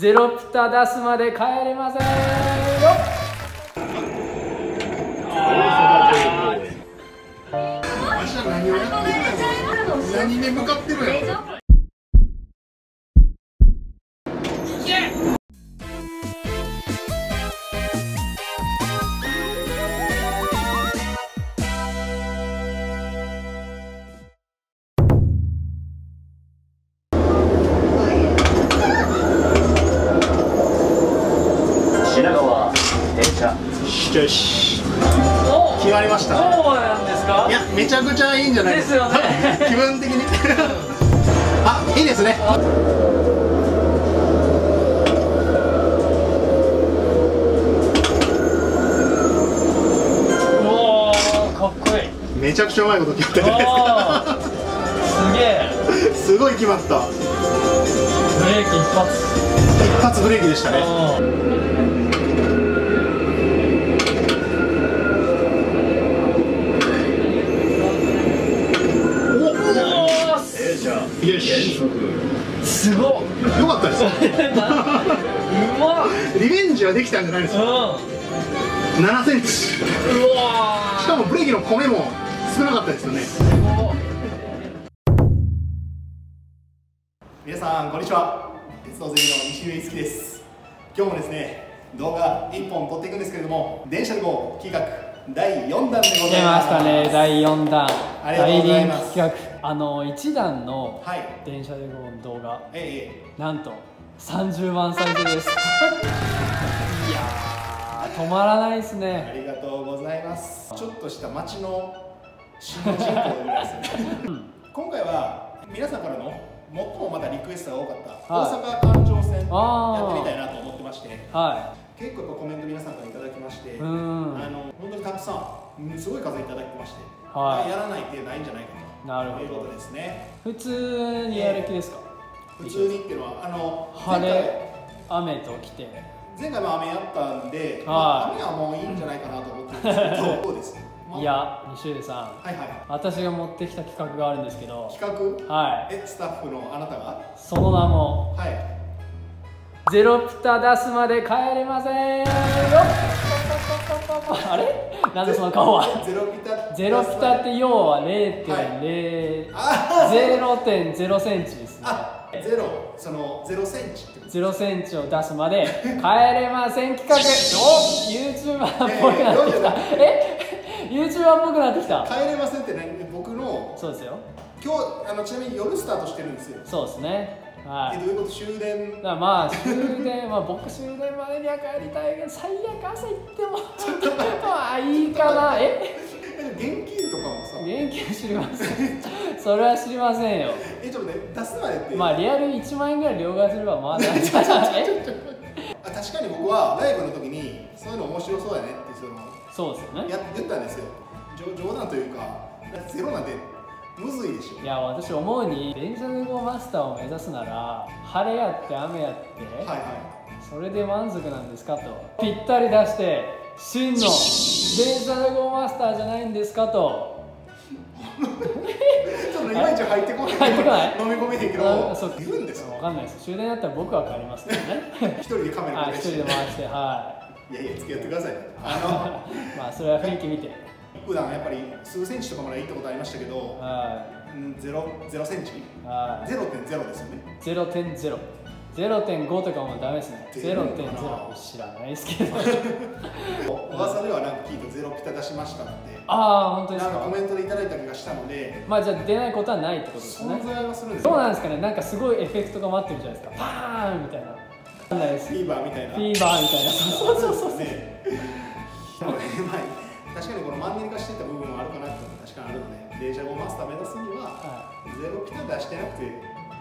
ゼロピタ出すまで帰れませんよ。何に向かってるの品ちゃくちゃいいんじゃない？ですよね。気分的に。あいいですね。おーかっこいい。めちゃくちゃうまいこと決まったじゃないおーすげえ。すごい決まった。ブレーキ一発。一発ブレーキでしたねおーおーすよし。すごっ。よかったですうまっリベンジはできたんじゃないですかうん。7センチ。うわしかもブレーキの米も少なかったですよね。皆さんこんにちは。鉄道好きの西上樹です。今日もですね動画1本撮っていくんですけれども電車で GO 企画第4弾でございます。出ましたね第4弾。ありがとうございます。大人気企画あの1弾のはい。電車で動画ええなんと30万再生です。いやー止まらないですええあねりがとうございます。ちょっとした街の新人口ぐらいですね。今回は皆さんからの最もまたリクエストが多かったはい。大阪環状線やってみたいなと思ってましては結構やっぱコメント皆さんからいただきまして、あの本当にたくさんうんすごい数いただきまして、はい。やらない手ないんじゃないかなるほどということですね。普通にやる気ですか？普通にっていうのはあの晴前れ雨と来て。回前回も雨やったんで、はい。まあ雨はもういいんじゃないかなと思ってるんですけど そうです、まあいや西出さん。はいはい。私が持ってきた企画があるんですけど。企画？はい。えスタッフのあなたが？その名もはいゼロピタ出すまで帰れませんよ。あれ？なんでその顔は。ゼロピタ。ゼロピタって要は0.0、あ0.0センチですね。あゼロそのゼロセンチってこと0センチを出すまで帰れません企画。お YouTuber っぽくなってきた。え？YouTuber っぽくなってきた。帰れませんって何？僕のそうですよ。今日あのちなみに夜スタートしてるんですよ。そうですねはい。えどういうこと終電。だまあ終電まあ僕終電までには帰りたいけど最悪朝行ってもまあいいかな。え？え現金とかもさ。元気は知りません。それは知りませんよ。えちょっとね出すまでって、まあリアル1万円ぐらい両替すればま あなんじゃないあ確かに僕はライブの時にそういうの面白そうやねってそのそうですよね。や言ったんですよ。冗冗談というかゼロなんてむずいでしょ。いや私思うに電車で GO マスターを目指すなら晴れやって雨やって、はいはそれで満足なんですかと。ぴったり出して真の電車で GO マスターじゃないんですかと。いちょっといまいち入ってこない。入ってこない？飲み込めへんけあどそう。言うんですかわかんないです。終電だったら僕は帰りますね。一人でカメラ回して。人で回してはい。やいや付き合ってくださいね。あい まあそれは雰囲気見て。の普段やっぱり数センチとかまで行ったことありましたけど、はうん、ゼロゼロセンチ。いはい。ゼロ点ゼロですよね。0.0 0.5とかもダメですね。出るのかな。0.0知らないですけど。噂ではなんか聞いたゼロピタ出しましたって。ああ本当ですか？なんかコメントでいただいた気がしたので。まあじゃあ出ないことはないってことですね。存在はするんですどうなんですかね。なんかすごいエフェクトが待ってるじゃないですか。パーンみたいな。フィーバーみたいな。フィーバーみたいな。そうそうそうそう。ねマンネリ化していた部分はあるかなって確かにあるので電車語マスター目指すにははゼロピタ出してなくて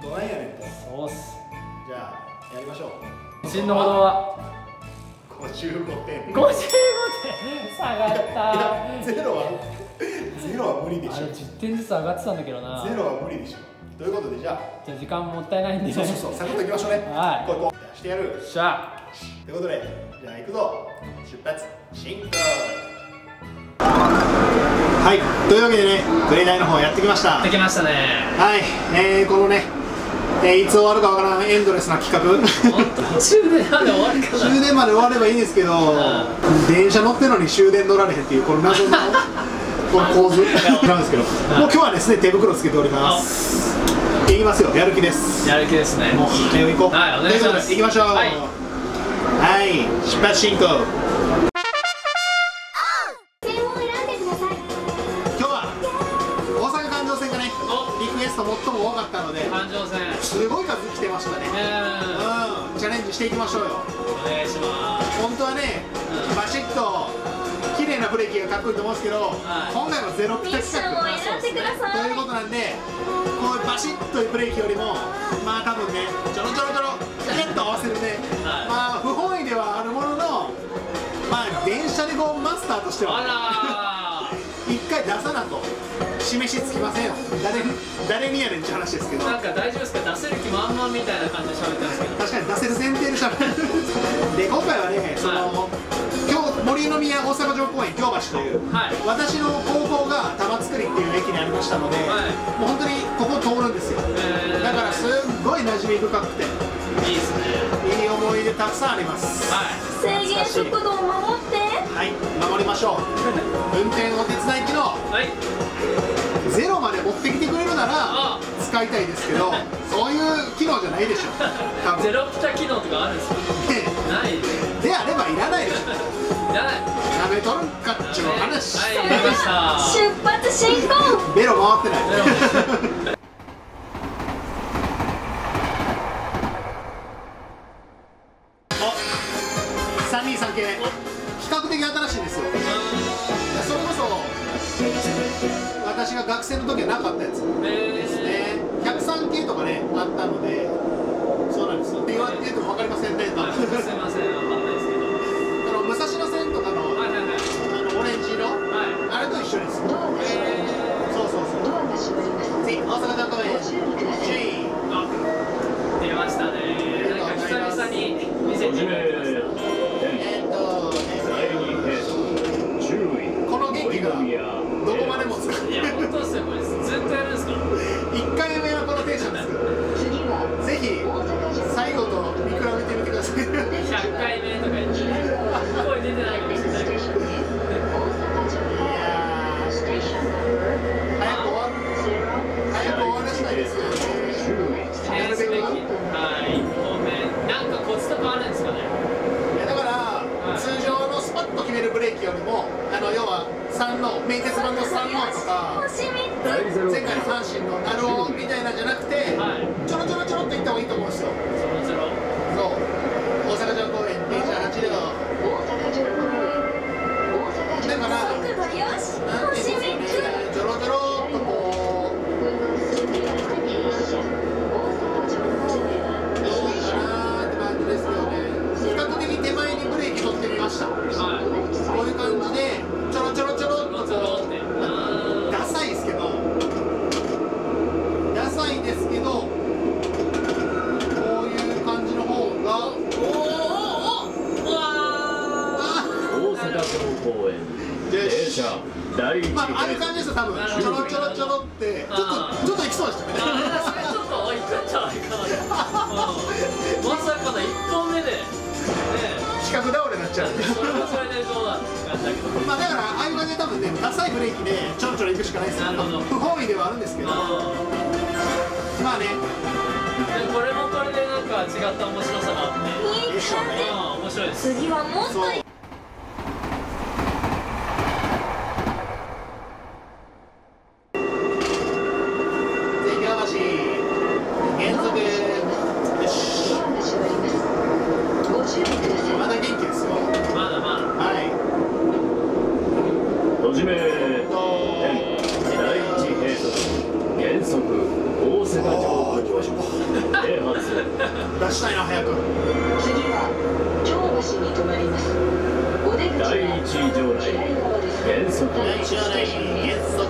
どないやねんと。いそうっす。じゃあやりましょう。自信のほどは？55点55点下がった。ゼロはゼロは無理でしょ。10点ずつ上がってたんだけどな。ゼロは無理でしょ。ということでじゃじゃあ時間もったいないんで。あそうそうそうサクッといきましょうね。はい。こうこうしてやる。しゃ。ということでじゃあ行くぞ。出発進行はい。というわけでねグレナイの方やってきました。できましたね。はい、えー、このねえーいつ終わるかわからんエンドレスな企画。終電まで終わるかな。終電まで終わればいいんですけど、電車乗ってるのに終電乗られへんっていうこの謎の この構図。なんですけど、もう今日はですね手袋つけております。いきますよ。やる気です。やる気ですね。もう早く行こう。はいお願いします。行きましょう。はい。はい。出発進行していきましょうよ。お願いします。本当はね、うん。バシッと綺麗なブレーキがかっこいいと思うんですけど、はい。今回はゼロピミタッションを企画選んでください。ということなんでこういうバシッというブレーキよりもまあ多分ねちょろちょろちょろピャッと合わせるね、はい。まあ不本意ではあるもののまあ電車でこうマスターとしてはあ 一回出さなと示しつきませんよ誰に誰にやねんって話ですけどらなんか大丈夫ですか？出せる気満々みたいな感じで喋ってますけど。確かに出せる前提でしゃべるで今回はねその、今日森の宮大阪城公園京橋という、はい。私の高校が玉造っていう駅にありましたので、はい。もう本当にここ通るんですよ。えー。だからすっごい馴染み深くていいですね。いい思い出たくさんあります。はい。制限速度を守って。はい守りましょう。運転お手伝い機能。はいゼロまで持ってきてくれるならあ使いたいですけどそういう機能じゃないでしょ。多分。ゼロピタ機能とかあるんですか？ね ないであればいらないでしょ。いらない。なめとるんかっちゅう話、はいやりました。出発進行。ベロ回ってない3の名鉄版の3のとか星3第ゼロ前回の阪神の鳴尾みたいなんじゃなくて不本意ではあるんですけど。あまあね。これもこれでなんか違った面白さがあって。いい感じ。あー面白いです。次はもっとい全京橋減速よしまだ元気ですよまだまだはい閉じめと第一兵原則大阪城行きましょう停発出したいな早く次は京橋に停まります。お出口は第一条内左側で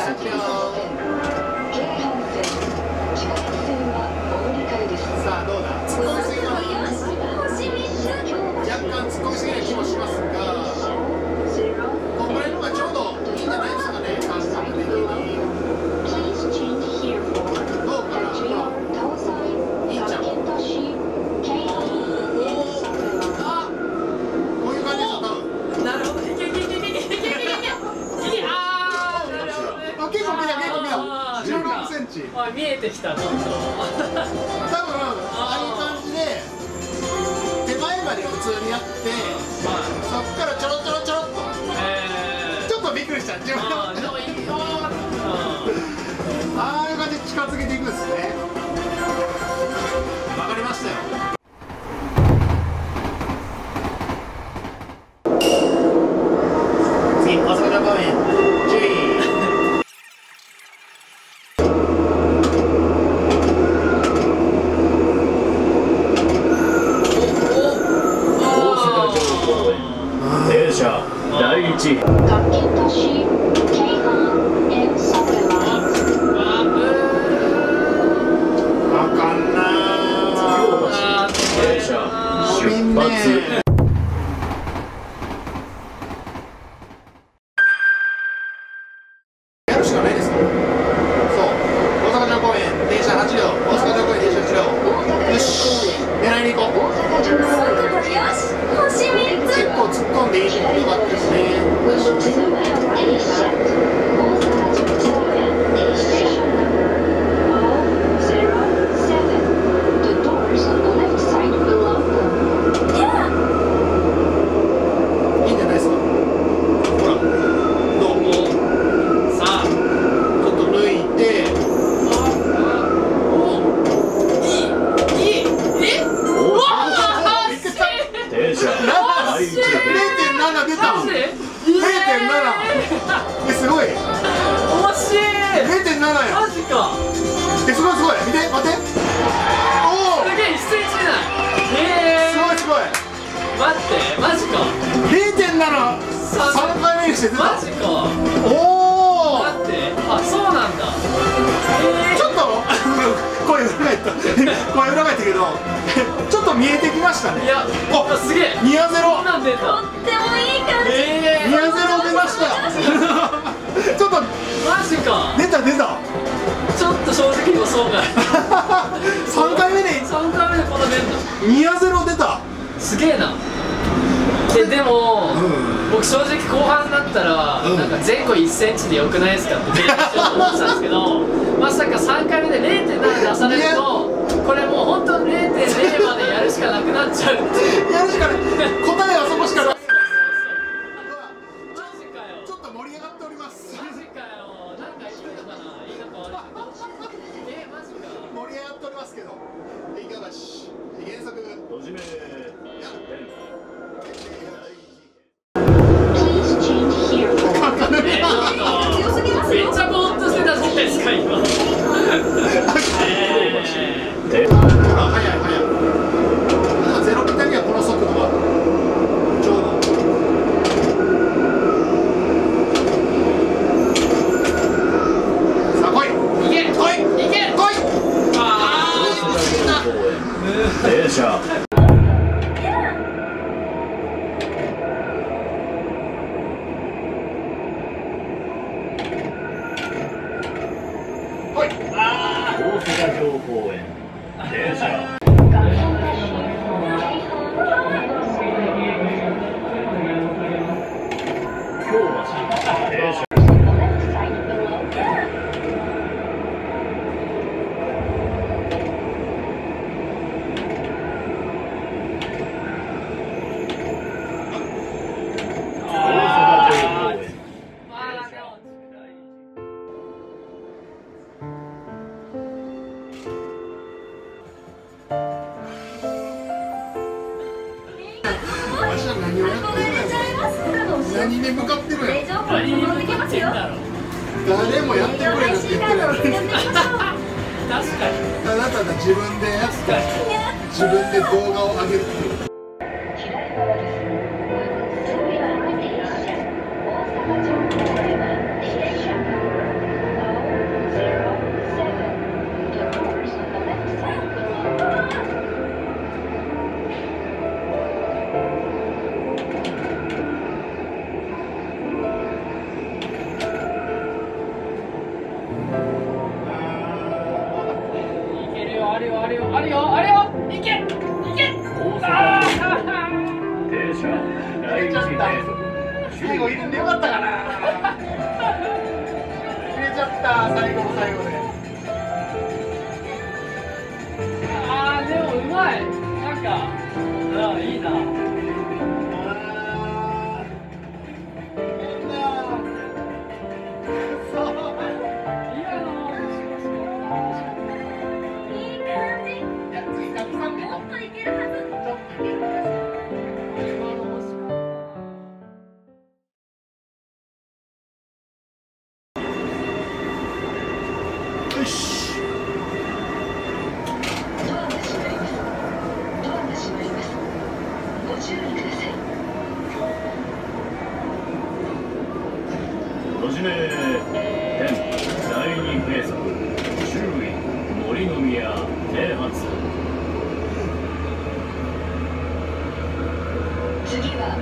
Thank you. 普通にあって、まあ、そっからちょろちょろちょろっと、えー、ちょっとびっくりした。自分のあ あいう感じで近づけていくんですね。yeah. 前裏返ったけど ちょっと見えてきましたね。いやおすげえ。ニアゼロ。とってもいい感じ、えー、ニアゼロ出ました。ちょっとマジか。出た出た。ちょっと正直予想外3回目で3回目でこの出るのニアゼロ出た。すげえな。ででも、うん、僕正直後半だったら、うん、なんか前後1センチでよくないですかって思ってたんですけどまさか3回目で0.7出されるとこれもう本当0.0までやるしかなくなっちゃう。やるしかない。答えはそこしかない。 그 렇. 次は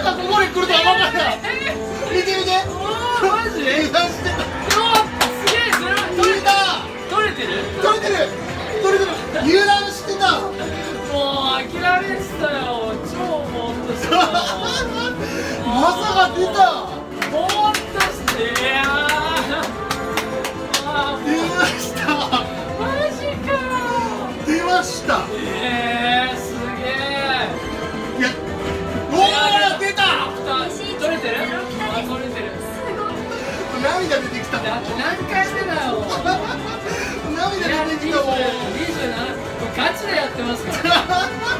まさかここに来るとは思わなかった。見て見て。マジ？油断してた。すげえそれ取れた。取れてる？取れてる。取れてる。油断してた。もう諦めてたよ。超ぼーっとしてた まさか出た。ぼーっとして。いやー出ました。マジかよ出ました。えー、だって何回してたよ涙出てきたもん27ガチでやってますから。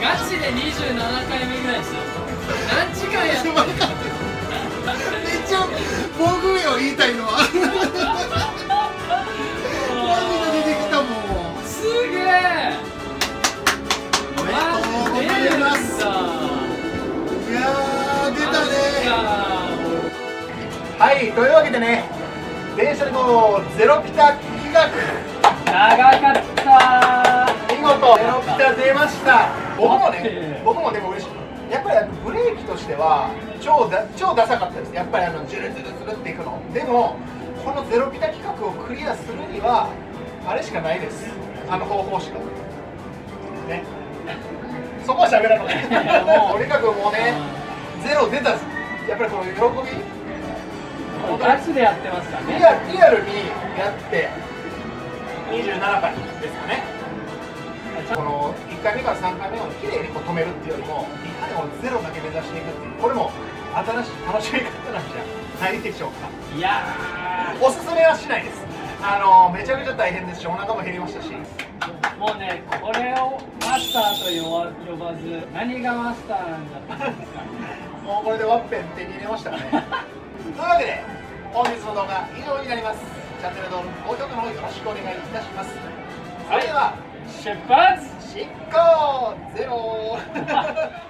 ガチで27回目ぐらいですよ。何時間やってるめっちゃ僕よ言いたいのは涙出てきたもん。すげえ。おめでとうございます。いやー出たね。はいというわけでね電車でこうゼロピタ企画。長かった。見事ゼロピタ出ました。僕もね僕もでも嬉しい。やっぱりあのブレーキとしては超だ超ダサかったです。やっぱりあのジュルジュルズルっていくの。でもこのゼロピタ企画をクリアするにはあれしかないです。あの方法しか。ね。そこは喋らな いとにかくもうねゼロ出たやっぱりこの喜びガチでやってますからね。リアリアルにやって。27回ですかね。この1回目から3回目をきれいにこう止めるっていうよりもいかにこのゼロだけ目指していくっていうこれも新しい楽しみ方なんじゃ。ないでしょうか。いやおすすめはしないです。あのめちゃくちゃ大変ですしお腹も減りましたし。ーもうねこれをマスターと呼ば呼ばず何がマスターなんだったんですかもうこれでワッペン手に入れましたね というわけで本日の動画以上になります。チャンネル登録高評価の方よろしくお願いいたします。それでは出発!進行!ゼロ